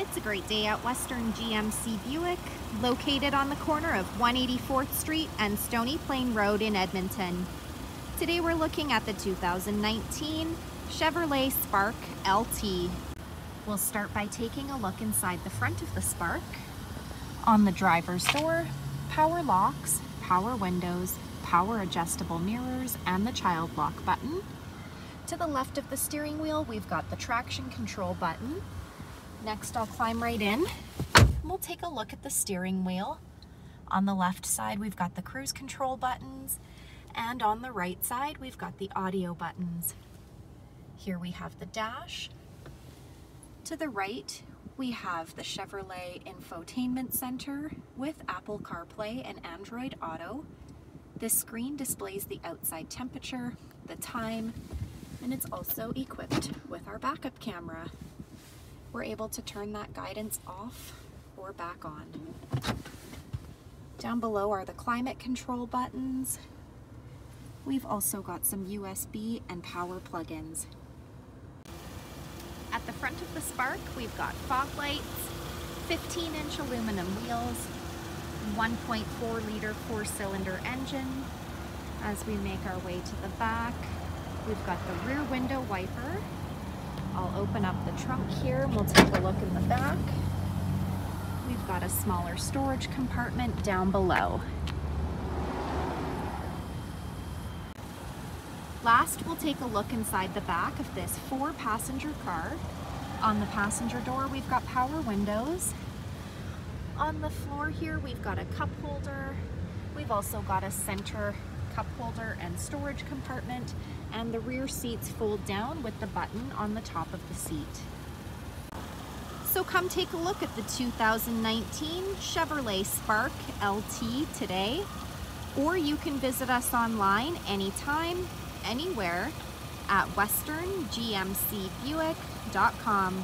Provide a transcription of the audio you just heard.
It's a great day at Western GMC Buick, located on the corner of 184th Street and Stony Plain Road in Edmonton. Today we're looking at the 2019 Chevrolet Spark LT. We'll start by taking a look inside the front of the Spark. On the driver's door, power locks, power windows, power adjustable mirrors, and the child lock button. To the left of the steering wheel, we've got the traction control button. Next, I'll climb right in. We'll take a look at the steering wheel. On the left side, we've got the cruise control buttons, and on the right side, we've got the audio buttons. Here we have the dash. To the right, we have the Chevrolet Infotainment Center with Apple CarPlay and Android Auto. This screen displays the outside temperature, the time, and it's also equipped with our backup camera. We're able to turn that guidance off or back on. Down below are the climate control buttons. We've also got some USB and power plugins. At the front of the Spark, we've got fog lights, 15 inch aluminum wheels, 1.4 liter four cylinder engine. As we make our way to the back, We've got the rear window wiper. I'll open up the trunk here and we'll take a look in the back. We've got a smaller storage compartment down below. Last, we'll take a look inside the back of this four passenger car. On the passenger door, we've got power windows. On the floor here, we've got a cup holder. We've also got a center cup holder and storage compartment, and the rear seats fold down with the button on the top of the seat. So come take a look at the 2019 Chevrolet Spark LT today, or you can visit us online anytime, anywhere at westerngmcbuick.com.